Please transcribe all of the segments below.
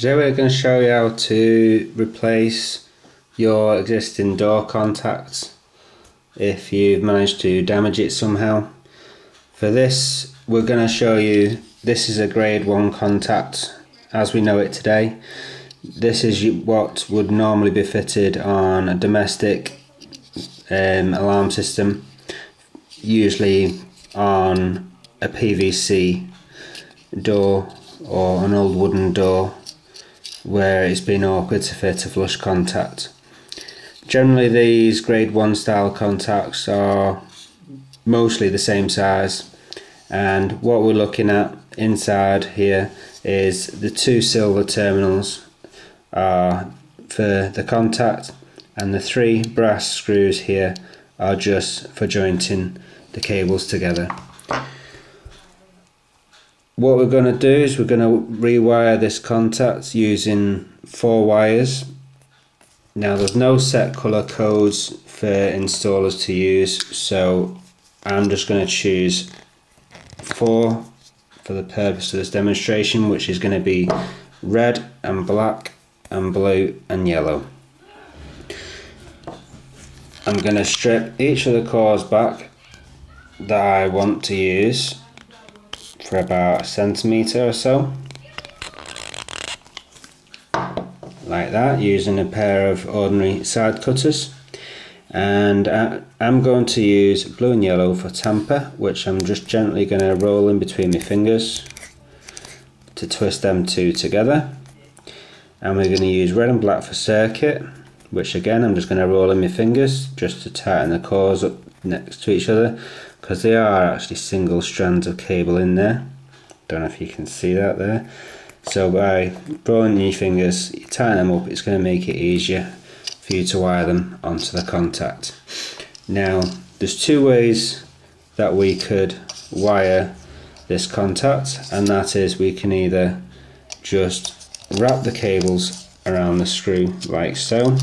Today we're going to show you how to replace your existing door contacts if you've managed to damage it somehow. For this we're going to show you this is a grade 1 contact as we know it today. This is what would normally be fitted on a domestic um, alarm system usually on a PVC door or an old wooden door where it's been awkward to fit a flush contact. Generally these grade 1 style contacts are mostly the same size and what we're looking at inside here is the two silver terminals are for the contact and the three brass screws here are just for jointing the cables together what we're going to do is we're going to rewire this contact using four wires. Now there's no set color codes for installers to use so I'm just going to choose four for the purpose of this demonstration which is going to be red and black and blue and yellow. I'm going to strip each of the cores back that I want to use for about a centimetre or so. Like that using a pair of ordinary side cutters. And I'm going to use blue and yellow for tamper which I'm just gently going to roll in between my fingers to twist them two together. And we're going to use red and black for circuit which again I'm just going to roll in my fingers just to tighten the cores up next to each other because they are actually single strands of cable in there. Don't know if you can see that there. So by rolling your fingers you tighten them up it's going to make it easier for you to wire them onto the contact. Now there's two ways that we could wire this contact and that is we can either just wrap the cables around the screw like so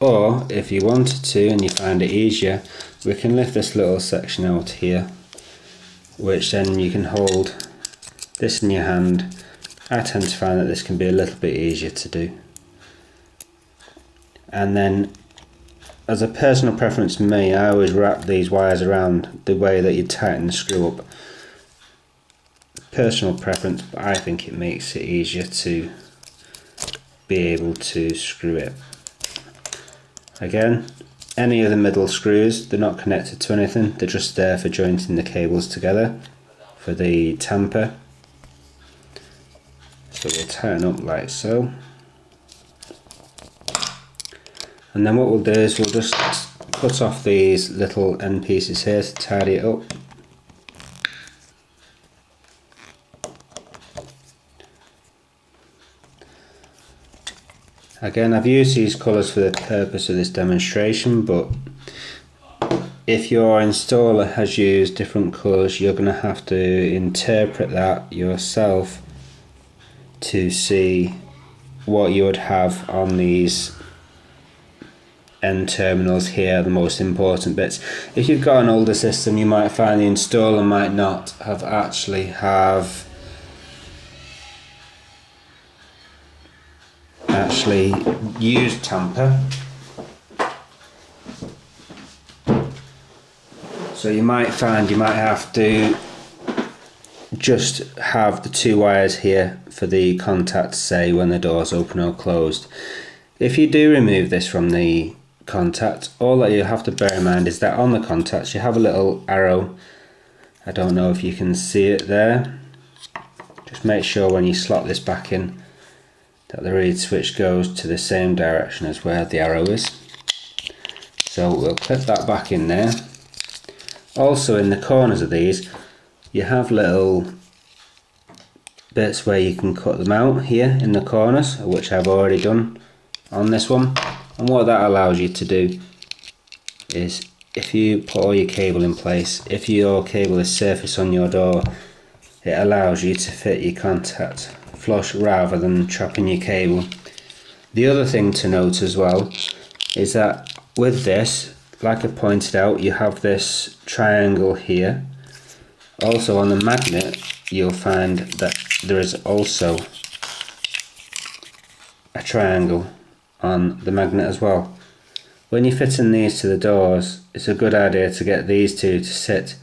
or if you wanted to and you find it easier we can lift this little section out here which then you can hold this in your hand. I tend to find that this can be a little bit easier to do. And then as a personal preference for me I always wrap these wires around the way that you tighten the screw up. Personal preference but I think it makes it easier to be able to screw it Again, any of the middle screws, they're not connected to anything, they're just there for jointing the cables together for the tamper. So we'll tighten up like so. And then what we'll do is we'll just cut off these little end pieces here to tidy it up. Again, I've used these colours for the purpose of this demonstration, but if your installer has used different colours, you're going to have to interpret that yourself to see what you would have on these end terminals here, the most important bits. If you've got an older system, you might find the installer might not have actually have actually use tamper. So you might find you might have to just have the two wires here for the contact say when the door's open or closed. If you do remove this from the contact, all that you have to bear in mind is that on the contacts you have a little arrow. I don't know if you can see it there. Just make sure when you slot this back in that the reed switch goes to the same direction as where the arrow is. So we'll clip that back in there. Also in the corners of these you have little bits where you can cut them out here in the corners which I've already done on this one and what that allows you to do is if you put all your cable in place if your cable is surface on your door it allows you to fit your contact flush rather than chopping your cable. The other thing to note as well is that with this, like I pointed out, you have this triangle here. Also on the magnet, you'll find that there is also a triangle on the magnet as well. When you're fitting these to the doors, it's a good idea to get these two to sit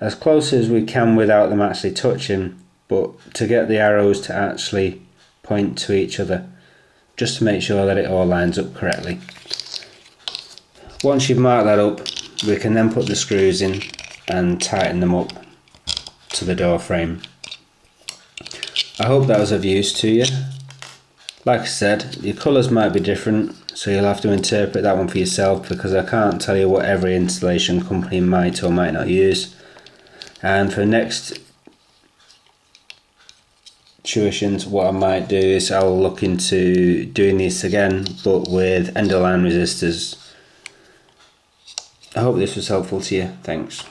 as close as we can without them actually touching, but to get the arrows to actually point to each other, just to make sure that it all lines up correctly. Once you've marked that up, we can then put the screws in and tighten them up to the door frame. I hope that was of use to you. Like I said, your colours might be different, so you'll have to interpret that one for yourself because I can't tell you what every installation company might or might not use. And for next tuitions, what I might do is I'll look into doing this again, but with end resistors. I hope this was helpful to you. Thanks.